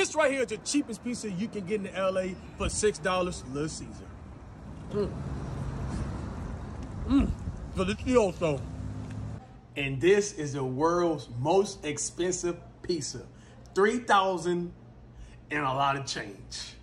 This right here is the cheapest pizza you can get in LA for $6, Little Caesar. Mmm. Mmm. Delicioso. And this is the world's most expensive pizza. 3000 and a lot of change.